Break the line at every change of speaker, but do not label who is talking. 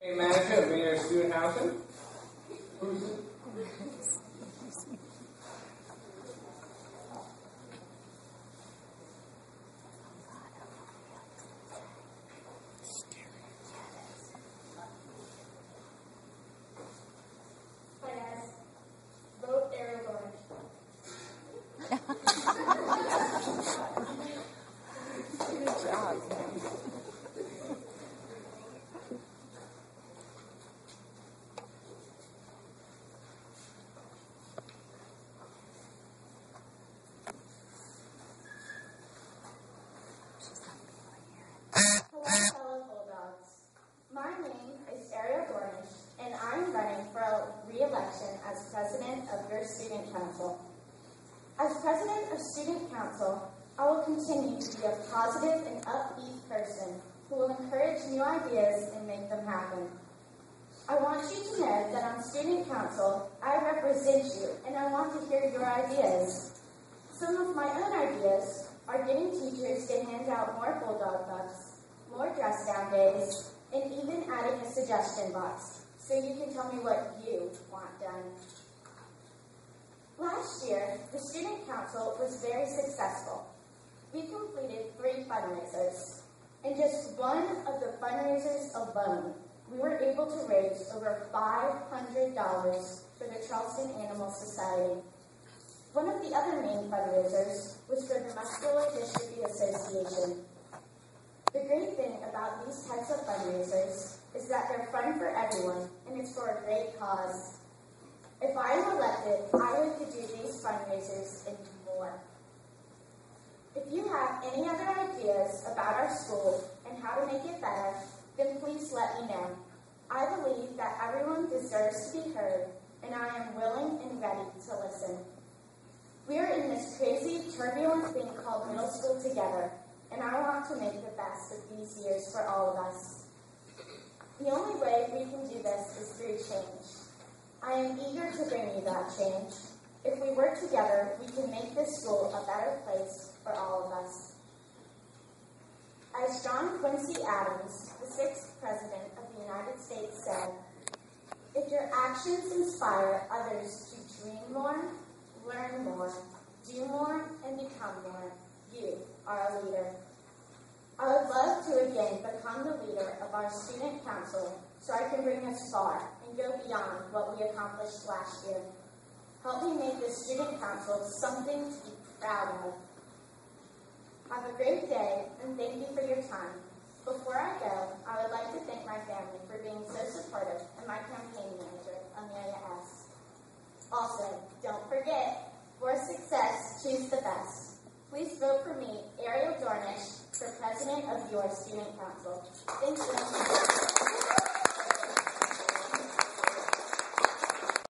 Hey, manager Mayor Student Housing.
is Ariel Dornisch, and I'm running for re-election as president of your student council. As president of student council, I will continue to be a positive and upbeat person who will encourage new ideas and make them happen. I want you to know that on student council, I represent you, and I want to hear your ideas. Some of my own ideas are getting teachers to hand out more Bulldog bucks, more dress down days, and even adding a suggestion box so you can tell me what you want done. Last year, the Student Council was very successful. We completed three fundraisers. In just one of the fundraisers alone, we were able to raise over $500 for the Charleston Animal Society. One of the other main fundraisers was for the Muscular Dystrophy Association. The great thing about these types of fundraisers is that they're fun for everyone and it's for a great cause. If I am elected, I would do these fundraisers and more. If you have any other ideas about our school and how to make it better, then please let me know. I believe that everyone deserves to be heard, and I am willing and ready to listen. We are in this crazy, turbulent thing called middle school together, and I want to make the best of these years for all of us. The only way we can do this is through change. I am eager to bring you that change. If we work together, we can make this school a better place for all of us. As John Quincy Adams, the sixth President of the United States, said, if your actions inspire others to dream more, learn more, do more, and become more, are a leader. I would love to again become the leader of our student council so I can bring us far and go beyond what we accomplished last year. Help me make the student council something to be proud of. Have a great day and thank you for your time. Before I go, I would like to thank my family for being so supportive and my campaign manager, Amelia S. Also, don't forget, for success, choose the best. Please vote for me, Ariel Dornisch, for president of your student council. Thank you.